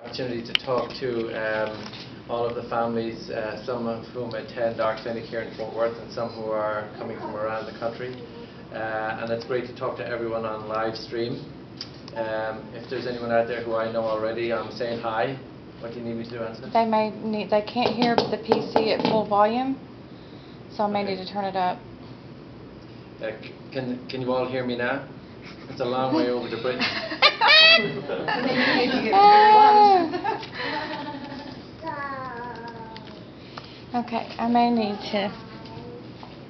opportunity to talk to um, all of the families, uh, some of whom attend Ark Clinic here in Fort Worth and some who are coming from around the country. Uh, and it's great to talk to everyone on live stream. Um, if there's anyone out there who I know already, I'm saying hi. What do you need me to do, Anthony? They may need, they can't hear the PC at full volume, so I may need to turn it up. Uh, can, can you all hear me now? It's a long way over to Britain. Okay, I may need to,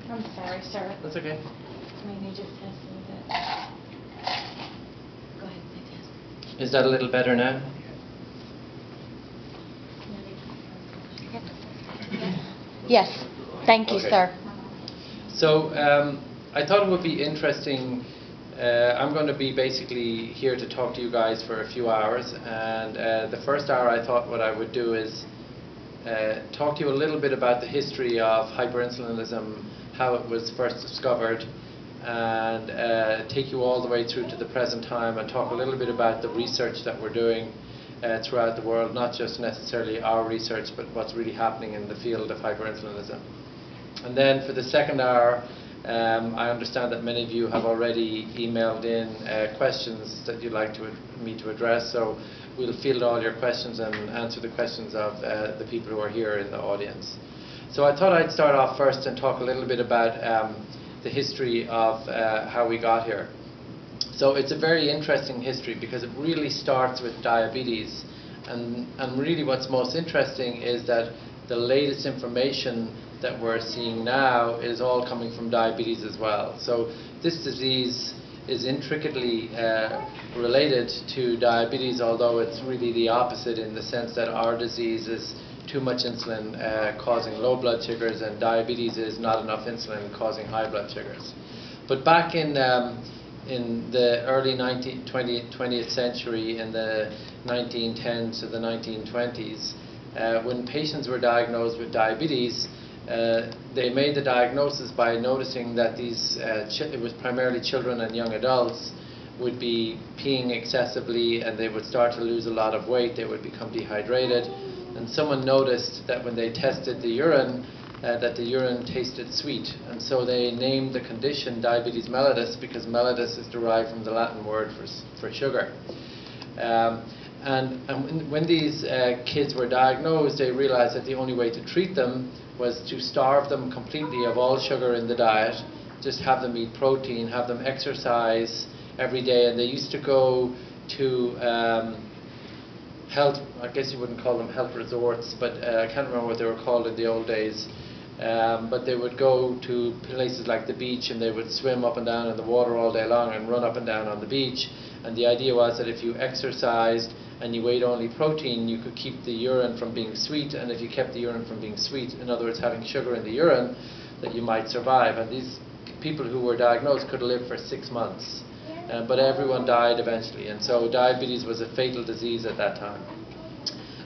I'm sorry, sir. That's okay. I may need to test a little bit. Go ahead, say test. Is that a little better now? Yes, thank you, Okay. sir. So um, I thought it would be interesting. Uh, I'm going to be basically here to talk to you guys for a few hours, and uh, the first hour I thought what I would do is uh, talk to you a little bit about the history of hyperinsulinism, how it was first discovered, and uh, take you all the way through to the present time and talk a little bit about the research that we're doing uh, throughout the world, not just necessarily our research, but what's really happening in the field of hyperinsulinism. And then for the second hour, um, I understand that many of you have already emailed in uh, questions that you'd like to me to address. So we'll field all your questions and answer the questions of uh, the people who are here in the audience. So I thought I'd start off first and talk a little bit about um, the history of uh, how we got here. So it's a very interesting history because it really starts with diabetes. And, and really what's most interesting is that the latest information that we're seeing now is all coming from diabetes as well. So this disease is intricately uh, related to diabetes, although it's really the opposite in the sense that our disease is too much insulin uh, causing low blood sugars and diabetes is not enough insulin causing high blood sugars. But back in um, in the early 19, 20, 20th century, in the 1910s to the 1920s, uh, when patients were diagnosed with diabetes, uh, they made the diagnosis by noticing that these, uh, it was primarily children and young adults, would be peeing excessively and they would start to lose a lot of weight, they would become dehydrated. And someone noticed that when they tested the urine, uh, that the urine tasted sweet. And so they named the condition diabetes mellitus because mellitus is derived from the Latin word for, for sugar. Um, and and when, these uh, kids were diagnosed, they realized that the only way to treat them was to starve them completely of all sugar in the diet, just have them eat protein, have them exercise every day. And they used to go to um, health, I guess you wouldn't call them health resorts, but uh, I can't remember what they were called in the old days. Um, but they would go to places like the beach and they would swim up and down in the water all day long and run up and down on the beach. And the idea was that if you exercised and you ate only protein, you could keep the urine from being sweet. And if you kept the urine from being sweet, in other words, having sugar in the urine, that you might survive. And these people who were diagnosed could live for six months. Uh, but everyone died eventually. And so diabetes was a fatal disease at that time.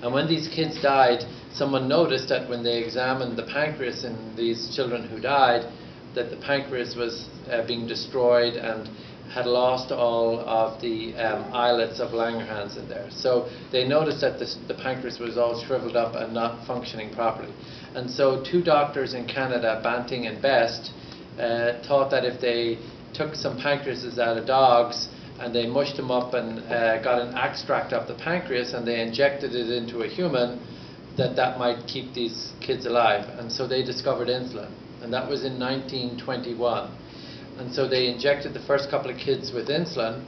And when these kids died, someone noticed that when they examined the pancreas in these children who died, that the pancreas was uh, being destroyed and had lost all of the um, islets of Langerhans in there. So they noticed that this, the pancreas was all shriveled up and not functioning properly. And so two doctors in Canada, Banting and Best, uh, thought that if they took some pancreases out of dogs and they mushed them up and uh, got an extract of the pancreas and they injected it into a human, that that might keep these kids alive. And so they discovered insulin. And that was in 1921. And so they injected the first couple of kids with insulin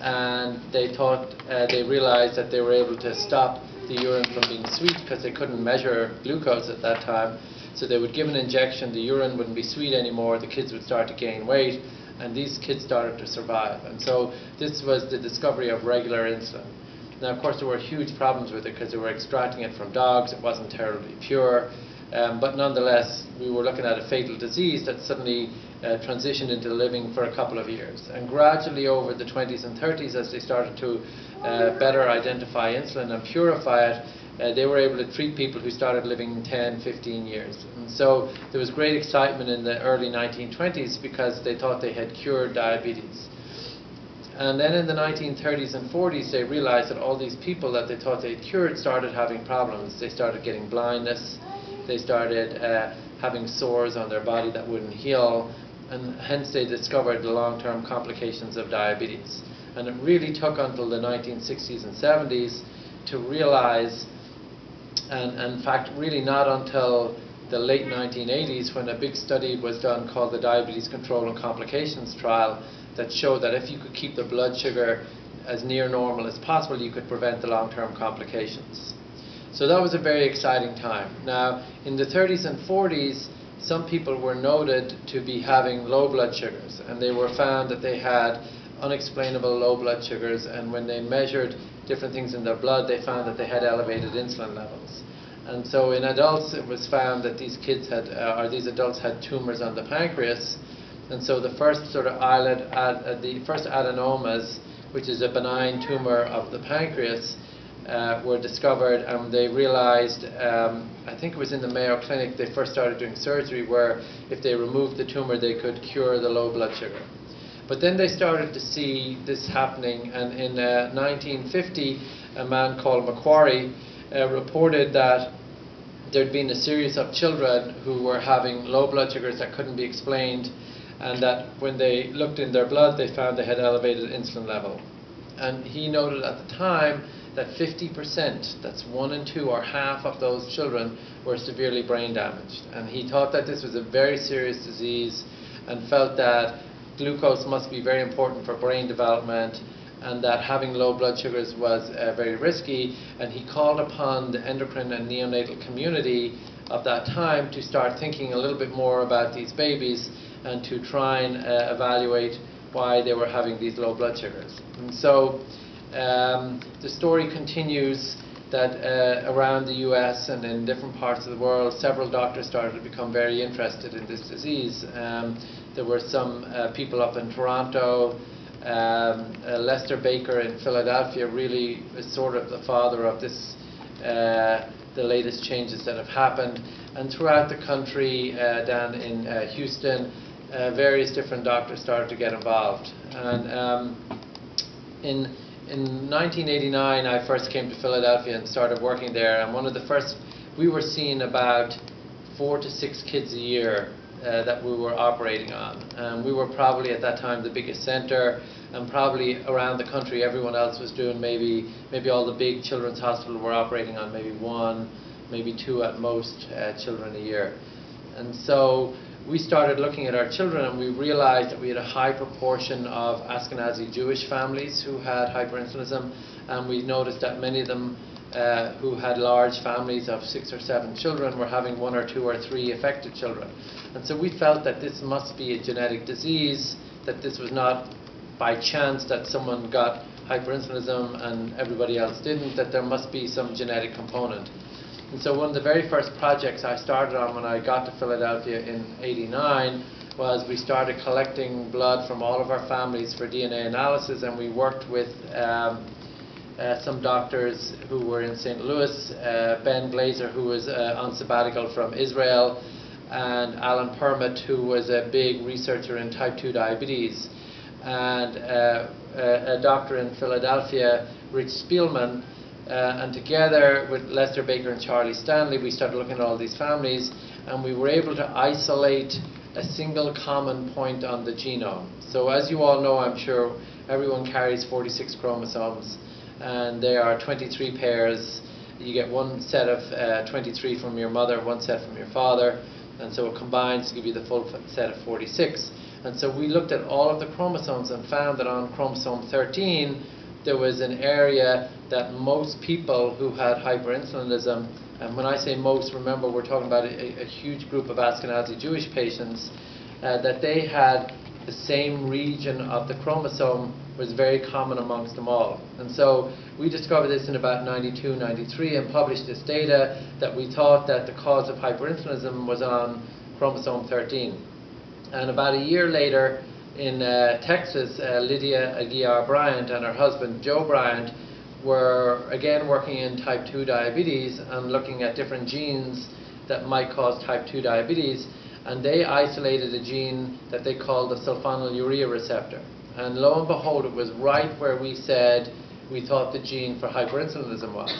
and they thought, uh, they realized that they were able to stop the urine from being sweet because they couldn't measure glucose at that time. So they would give an injection, the urine wouldn't be sweet anymore, the kids would start to gain weight, and these kids started to survive. And so this was the discovery of regular insulin. Now, of course, there were huge problems with it because they were extracting it from dogs, it wasn't terribly pure. Um, but nonetheless, we were looking at a fatal disease that suddenly uh, transitioned into living for a couple of years. And gradually, over the 20s and 30s, as they started to uh, better identify insulin and purify it, uh, they were able to treat people who started living 10, 15 years. And so there was great excitement in the early 1920s because they thought they had cured diabetes. And then in the 1930s and 40s, they realized that all these people that they thought they cured started having problems. They started getting blindness, they started uh, having sores on their body that wouldn't heal, and hence they discovered the long term complications of diabetes. And it really took until the 1960s and 70s to realize, and, and in fact, really not until the late 1980s when a big study was done called the Diabetes Control and Complications Trial that showed that if you could keep the blood sugar as near normal as possible, you could prevent the long-term complications. So that was a very exciting time. Now, in the 30s and 40s, some people were noted to be having low blood sugars, and they were found that they had unexplainable low blood sugars, and when they measured different things in their blood, they found that they had elevated insulin levels. And so in adults, it was found that these kids had, uh, or these adults had tumors on the pancreas, and so the first sort of islet, ad, uh, the first adenomas, which is a benign tumor of the pancreas, uh, were discovered, and they realized, um, I think it was in the Mayo Clinic, they first started doing surgery where if they removed the tumor, they could cure the low blood sugar. But then they started to see this happening, and in uh, 1950, a man called McQuarrie uh, reported that there'd been a series of children who were having low blood sugars that couldn't be explained, and that when they looked in their blood, they found they had elevated insulin level. And he noted at the time that 50%, that's one in two or half of those children, were severely brain damaged. And he thought that this was a very serious disease and felt that glucose must be very important for brain development and that having low blood sugars was uh, very risky. And he called upon the endocrine and neonatal community of that time to start thinking a little bit more about these babies and to try and uh, evaluate why they were having these low blood sugars. And so um, the story continues that uh, around the US and in different parts of the world, several doctors started to become very interested in this disease. Um, there were some uh, people up in Toronto, um, uh, Lester Baker in Philadelphia really is sort of the father of this, uh, the latest changes that have happened. And throughout the country, uh, down in uh, Houston, various different doctors started to get involved. And um, in, in 1989, I first came to Philadelphia and started working there. And one of the first, we were seeing about four to six kids a year uh, that we were operating on. Um, we were probably at that time the biggest centre, and probably around the country everyone else was doing maybe maybe all the big children's hospitals were operating on maybe one, maybe two at most uh, children a year. And so we started looking at our children and we realized that we had a high proportion of Ashkenazi Jewish families who had hyperinsulinism, and we noticed that many of them uh, who had large families of six or seven children were having one or two or three affected children. And so we felt that this must be a genetic disease, that this was not by chance that someone got hyperinsulinism and everybody else didn't, that there must be some genetic component. And so one of the very first projects I started on when I got to Philadelphia in 89 was we started collecting blood from all of our families for DNA analysis and we worked with um, uh, some doctors who were in St. Louis, uh, Ben Glaser, who was uh, on sabbatical from Israel, and Alan Permutt, who was a big researcher in type 2 diabetes, and uh, a, a, doctor in Philadelphia, Rich Spielman. Uh, and together with Lester Baker and Charlie Stanley, we started looking at all these families, and we were able to isolate a single common point on the genome. So, as you all know, I'm sure everyone carries 46 chromosomes and there are 23 pairs. You get one set of uh, 23 from your mother, one set from your father, and so it combines to give you the full set of 46. And so we looked at all of the chromosomes and found that on chromosome 13 there was an area that most people who had hyperinsulinism, and when I say most, remember we're talking about a, a huge group of Ashkenazi Jewish patients, uh, that they had the same region of the chromosome was very common amongst them all. And so we discovered this in about 92, 93 and published this data that we thought that the cause of hyperinsulinism was on chromosome 13. And about a year later in uh, Texas, uh, Lydia Aguilar-Bryan and her husband Joe Bryan were again working in type 2 diabetes and looking at different genes that might cause type 2 diabetes and they isolated a gene that they called the sulfonylurea receptor. And lo and behold, it was right where we said we thought the gene for hyperinsulinism was.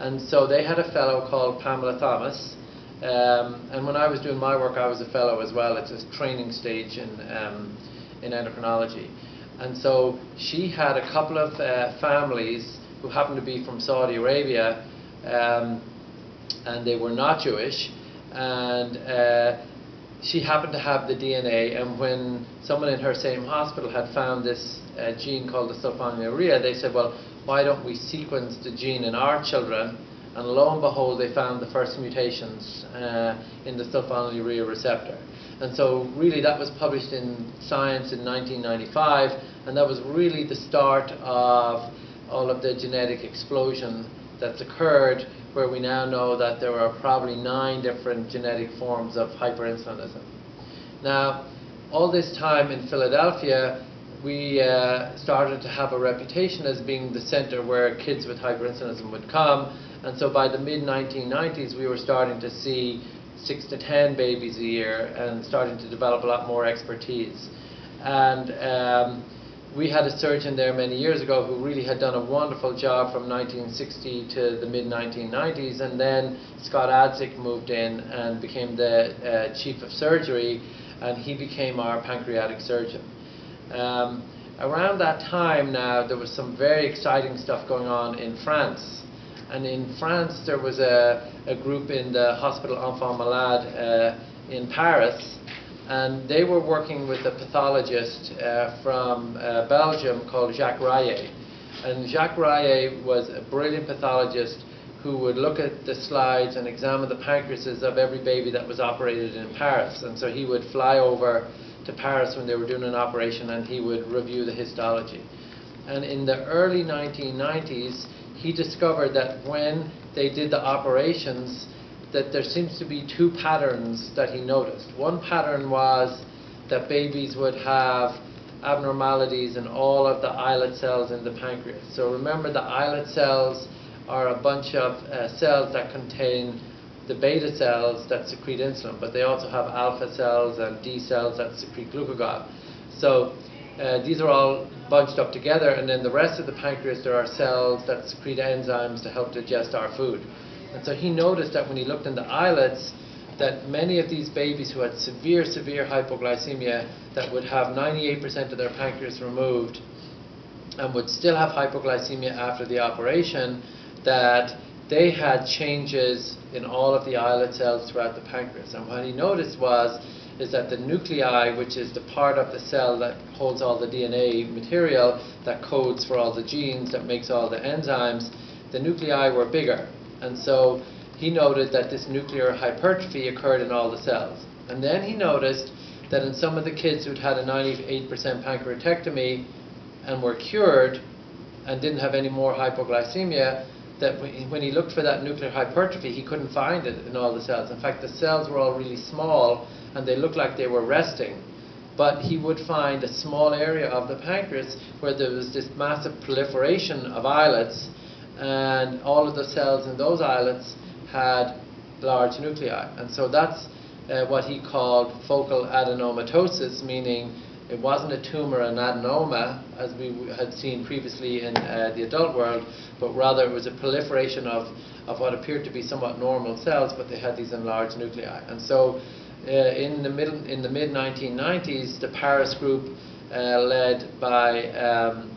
And so they had a fellow called Pamela Thomas. Um, and when I was doing my work, I was a fellow as well. at a training stage in, um, in endocrinology. And so she had a couple of uh, families who happened to be from Saudi Arabia, um, and they were not Jewish. And uh, she happened to have the DNA, and when someone in her same hospital had found this uh, gene called the sulfonylurea, they said, well, why don't we sequence the gene in our children? And lo and behold, they found the first mutations uh, in the sulfonylurea receptor. And so, really, that was published in Science in 1995, and that was really the start of all of the genetic explosion that's occurred, where we now know that there are probably nine different genetic forms of hyperinsulinism. Now, all this time in Philadelphia, we uh, started to have a reputation as being the center where kids with hyperinsulinism would come, and so by the mid 1990s, we were starting to see six to ten babies a year and starting to develop a lot more expertise. And um, we had a surgeon there many years ago who really had done a wonderful job from 1960 to the mid 1990s, and then Scott Adzick moved in and became the uh, chief of surgery, and he became our pancreatic surgeon. Um, around that time now, there was some very exciting stuff going on in France. And in France, there was a, a group in the Hospital Enfant Malade uh, in Paris and they were working with a pathologist uh, from uh, Belgium called Jacques Rahier. And Jacques Rahier was a brilliant pathologist who would look at the slides and examine the pancreases of every baby that was operated in Paris. And so he would fly over to Paris when they were doing an operation and he would review the histology. And in the early 1990s, he discovered that when they did the operations, that there seems to be two patterns that he noticed. One pattern was that babies would have abnormalities in all of the islet cells in the pancreas. So remember, the islet cells are a bunch of uh, cells that contain the beta cells that secrete insulin, but they also have alpha cells and D cells that secrete glucagon. So uh, these are all bunched up together, and then the rest of the pancreas, there are cells that secrete enzymes to help digest our food. And so he noticed that when he looked in the islets, that many of these babies who had severe, severe hypoglycemia that would have 98% of their pancreas removed and would still have hypoglycemia after the operation, that they had changes in all of the islet cells throughout the pancreas. And what he noticed was is that the nuclei, which is the part of the cell that holds all the DNA material that codes for all the genes that makes all the enzymes, the nuclei were bigger. And so he noted that this nuclear hypertrophy occurred in all the cells. And then he noticed that in some of the kids who'd had a 98% pancreatectomy and were cured and didn't have any more hypoglycemia, that when he looked for that nuclear hypertrophy, he couldn't find it in all the cells. In fact, the cells were all really small and they looked like they were resting. But he would find a small area of the pancreas where there was this massive proliferation of islets and all of the cells in those islets had large nuclei. And so that's uh, what he called focal adenomatosis, meaning it wasn't a tumor, an adenoma, as we had seen previously in uh, the adult world, but rather it was a proliferation of, of what appeared to be somewhat normal cells, but they had these enlarged nuclei. And so uh, in the middle, in the mid 1990s, the Paris group, uh, led by um,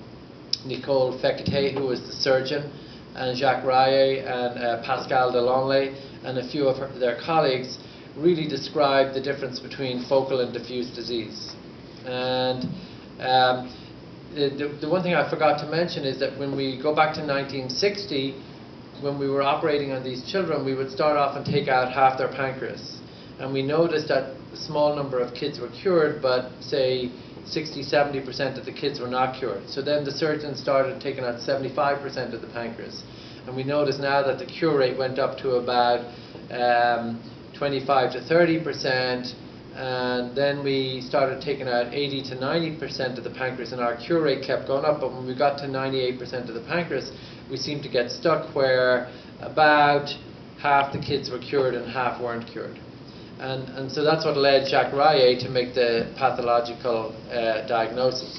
Nicole Fekete, who was the surgeon, and Jacques Rahier and uh, Pascale de Lonlay and a few of her, their colleagues really described the difference between focal and diffuse disease. And um, the, the one thing I forgot to mention is that when we go back to 1960, when we were operating on these children, we would start off and take out half their pancreas. And we noticed that a small number of kids were cured, but say 60, 70% of the kids were not cured. So then the surgeons started taking out 75% of the pancreas. And we notice now that the cure rate went up to about um, 25 to 30%. And then we started taking out 80 to 90% of the pancreas, and our cure rate kept going up. But when we got to 98% of the pancreas, we seemed to get stuck where about half the kids were cured and half weren't cured. And, and so that's what led Jacques Rahier to make the pathological uh, diagnosis.